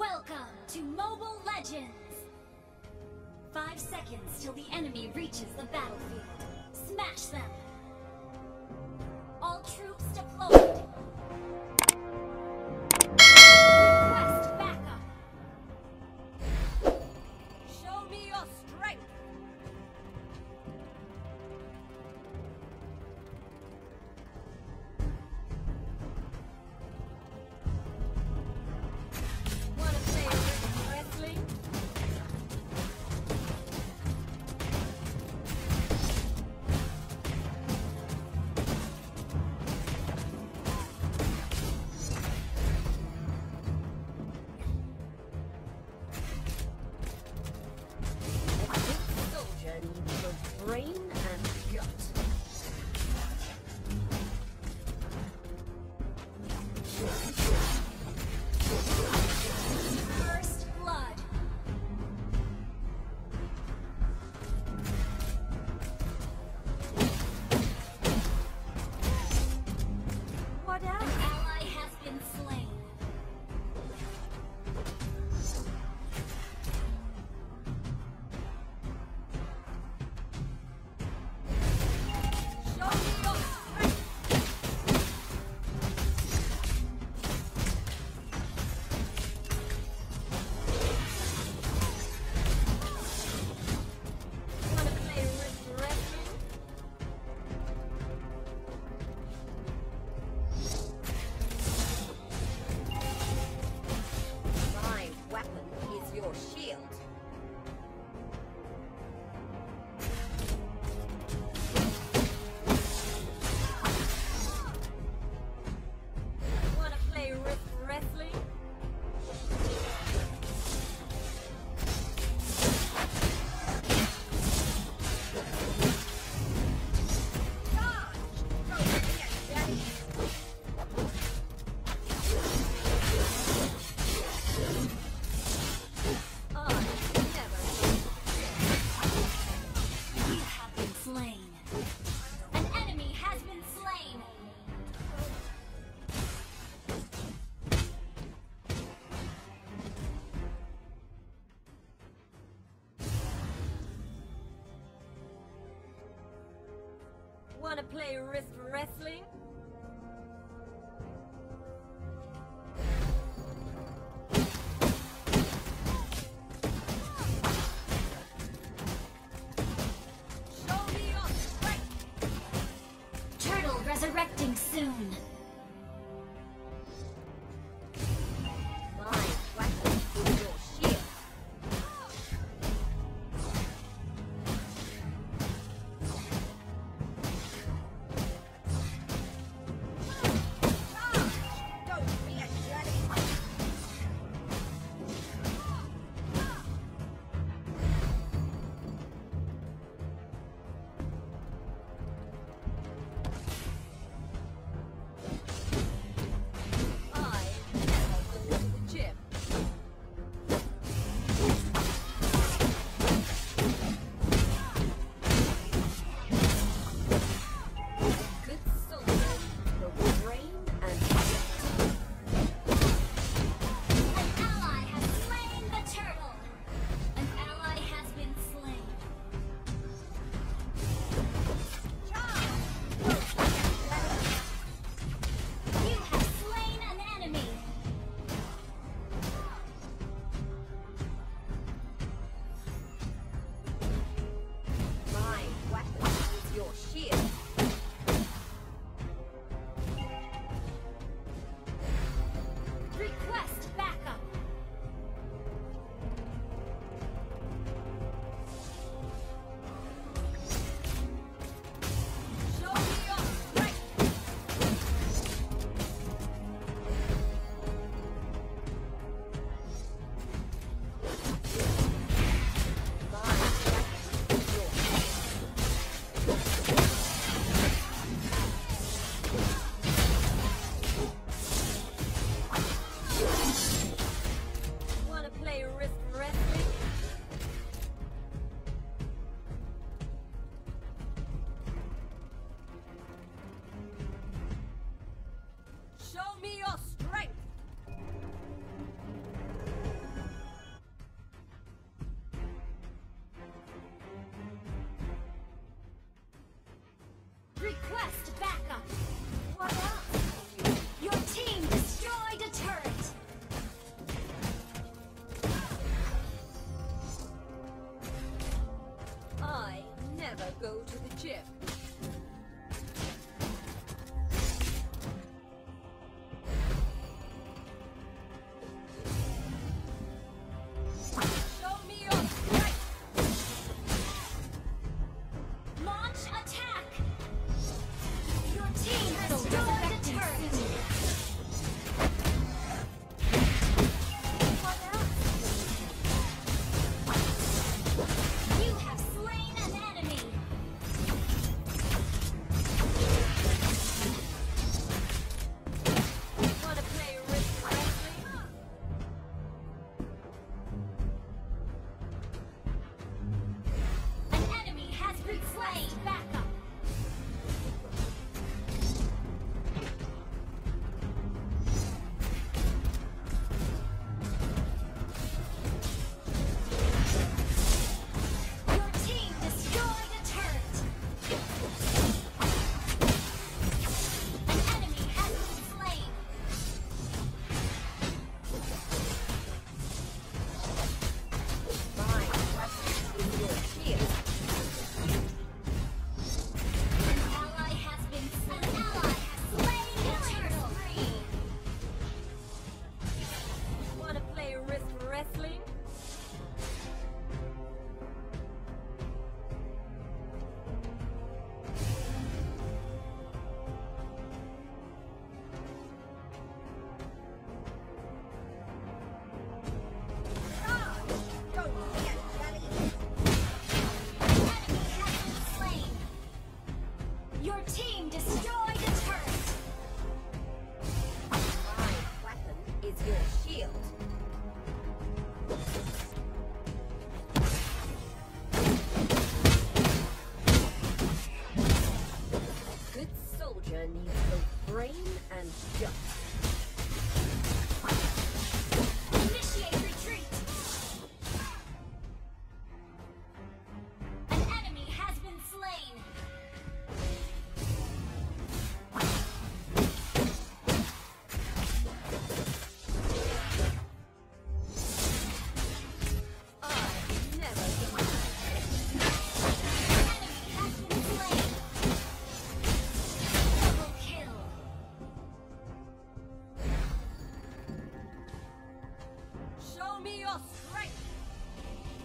Welcome to Mobile Legends! Five seconds till the enemy reaches the battlefield. Smash them! All troops deployed! Request backup! Show me your strength! wanna play wrist wrestling? never go to the gym.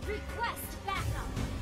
Request backup!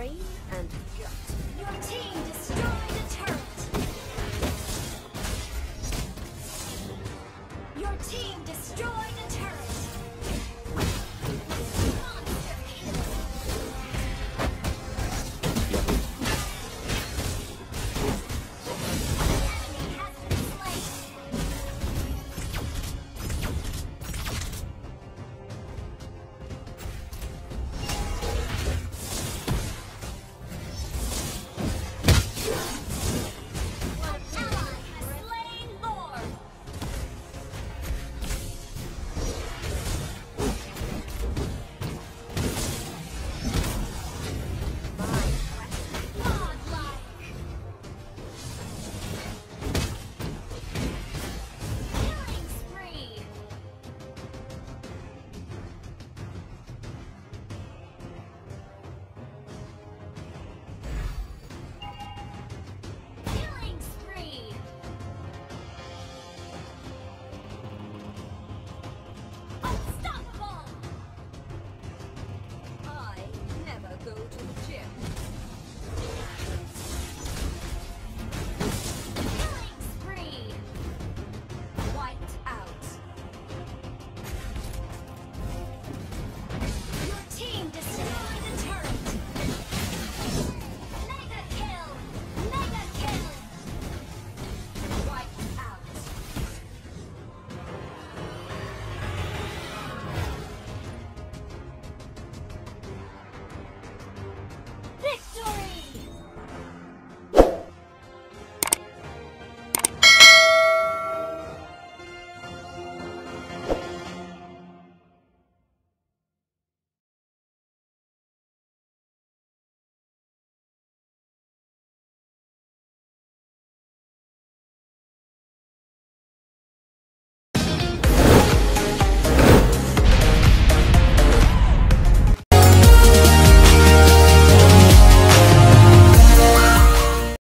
Brain